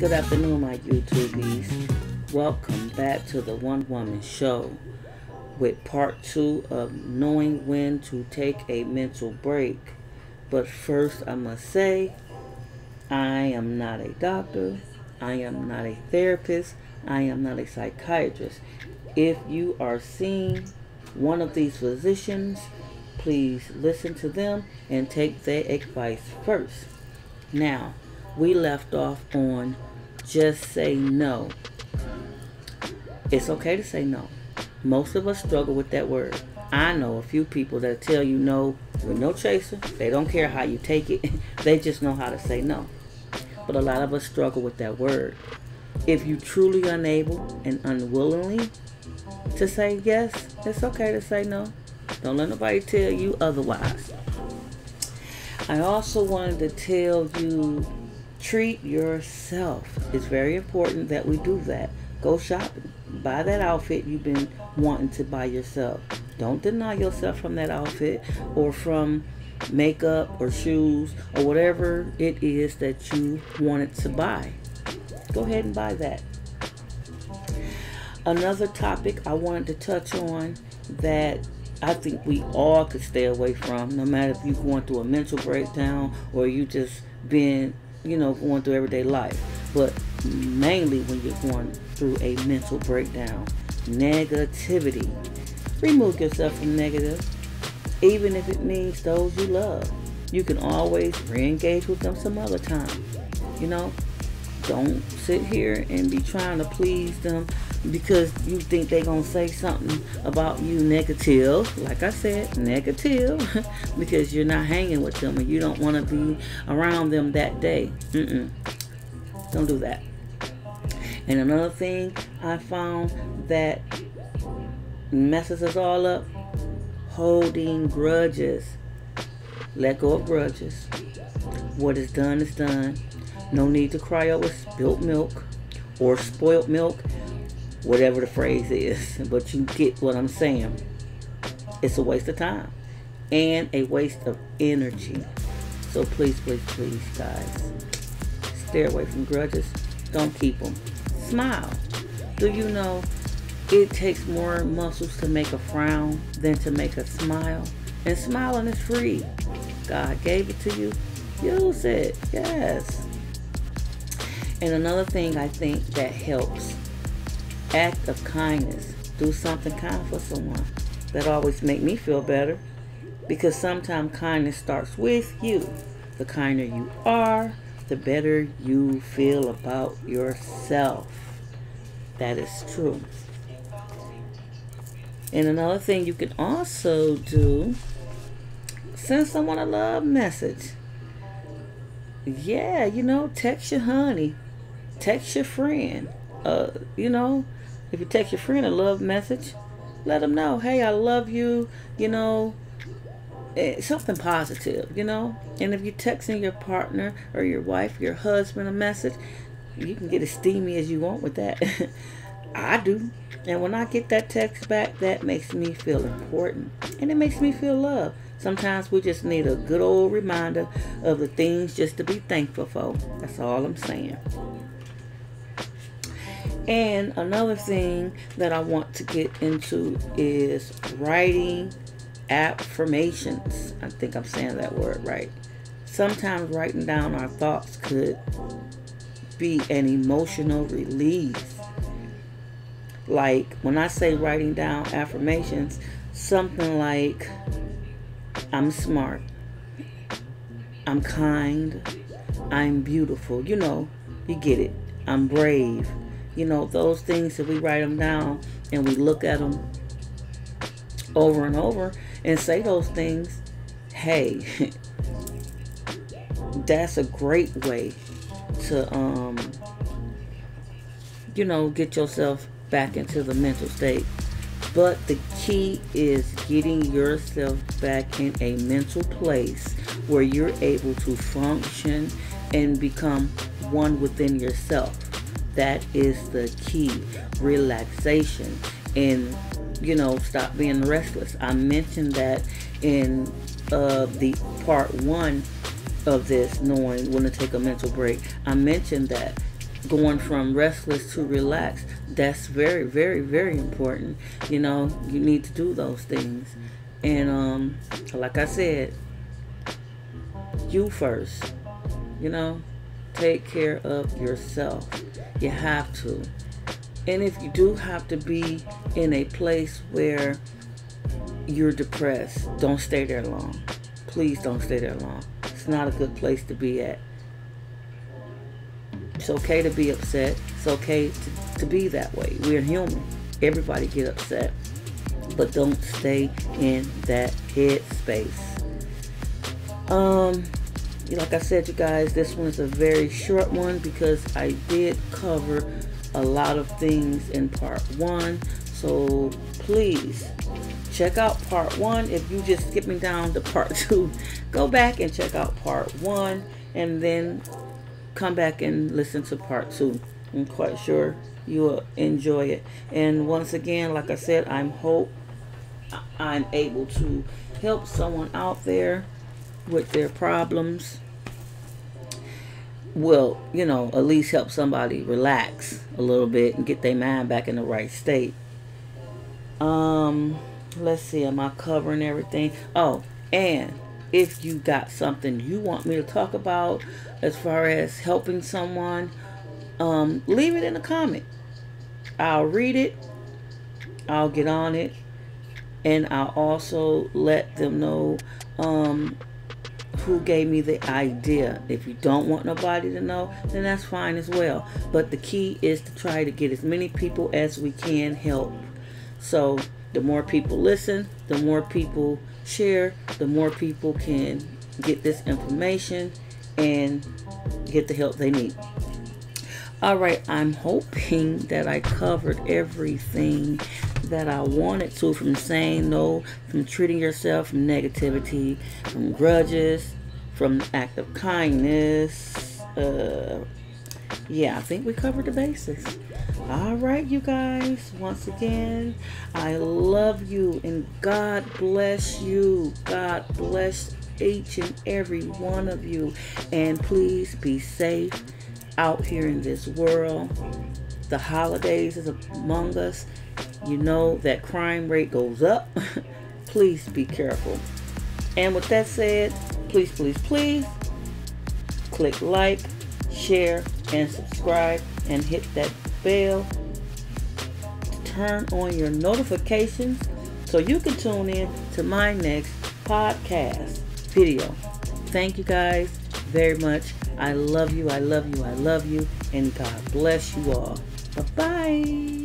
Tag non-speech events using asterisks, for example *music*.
Good afternoon, my YouTubies. Welcome back to the One Woman Show with part two of knowing when to take a mental break. But first, I must say, I am not a doctor, I am not a therapist, I am not a psychiatrist. If you are seeing one of these physicians, please listen to them and take their advice first. Now, we left off on just say no. It's okay to say no. Most of us struggle with that word. I know a few people that tell you no with no chaser. They don't care how you take it. *laughs* they just know how to say no. But a lot of us struggle with that word. If you truly unable and unwillingly to say yes, it's okay to say no. Don't let nobody tell you otherwise. I also wanted to tell you treat yourself. It's very important that we do that. Go shopping. Buy that outfit you've been wanting to buy yourself. Don't deny yourself from that outfit or from makeup or shoes or whatever it is that you wanted to buy. Go ahead and buy that. Another topic I wanted to touch on that I think we all could stay away from, no matter if you're going through a mental breakdown or you just been you know, going through everyday life, but mainly when you're going through a mental breakdown. Negativity. Remove yourself from negative, even if it means those you love. You can always re engage with them some other time. You know, don't sit here and be trying to please them because you think they're going to say something about you negative. Like I said, negative *laughs* because you're not hanging with them and you don't want to be around them that day. Mm-mm. Don't do that. And another thing I found that messes us all up holding grudges. Let go of grudges. What is done is done. No need to cry over spilt milk or spoiled milk whatever the phrase is, but you get what I'm saying. It's a waste of time and a waste of energy. So please, please, please, guys, stay away from grudges. Don't keep them. Smile. Do you know it takes more muscles to make a frown than to make a smile? And smiling is free. God gave it to you. Use it. Yes. And another thing I think that helps act of kindness. Do something kind for someone. That always make me feel better. Because sometimes kindness starts with you. The kinder you are, the better you feel about yourself. That is true. And another thing you can also do, send someone a love message. Yeah, you know, text your honey, text your friend. Uh, you know, if you text your friend a love message, let them know, hey, I love you, you know, eh, something positive, you know. And if you're texting your partner or your wife, your husband a message, you can get as steamy as you want with that. *laughs* I do. And when I get that text back, that makes me feel important. And it makes me feel loved. Sometimes we just need a good old reminder of the things just to be thankful for. That's all I'm saying. And another thing that I want to get into is writing affirmations. I think I'm saying that word right. Sometimes writing down our thoughts could be an emotional release. Like when I say writing down affirmations, something like I'm smart, I'm kind, I'm beautiful. You know, you get it. I'm brave, you know, those things that we write them down and we look at them over and over and say those things, hey, *laughs* that's a great way to, um, you know, get yourself back into the mental state. But the key is getting yourself back in a mental place where you're able to function and become one within yourself that is the key relaxation and you know stop being restless i mentioned that in uh, the part one of this knowing when to take a mental break i mentioned that going from restless to relaxed. That's very, very, very important. You know, you need to do those things. And um, like I said, you first. You know, take care of yourself. You have to. And if you do have to be in a place where you're depressed, don't stay there long. Please don't stay there long. It's not a good place to be at. It's okay to be upset. It's okay to, to be that way. We're human. Everybody get upset. But don't stay in that head space. Um, like I said, you guys, this one is a very short one because I did cover a lot of things in part one. So please check out part one. If you just skipping down to part *laughs* two, go back and check out part one and then come back and listen to part two. I'm quite sure you will enjoy it. And once again, like I said, I'm hope I'm able to help someone out there with their problems will, you know, at least help somebody relax a little bit and get their mind back in the right state. Um, let's see, am I covering everything? Oh, and if you got something you want me to talk about as far as helping someone, um, leave it in a comment. I'll read it, I'll get on it, and I'll also let them know um, who gave me the idea. If you don't want nobody to know, then that's fine as well. But the key is to try to get as many people as we can help. So the more people listen, the more people share, the more people can get this information and get the help they need. All right, I'm hoping that I covered everything that I wanted to from saying no, from treating yourself, from negativity, from grudges, from act of kindness. Uh, yeah, I think we covered the basics. All right, you guys. Once again, I love you and God bless you. God bless each and every one of you. And please be safe out here in this world. The holidays is among us. You know that crime rate goes up. *laughs* please be careful. And with that said, please, please, please click like, share, and subscribe and hit that bell turn on your notifications so you can tune in to my next podcast video. Thank you guys very much. I love you. I love you. I love you. And God bless you all. Bye bye.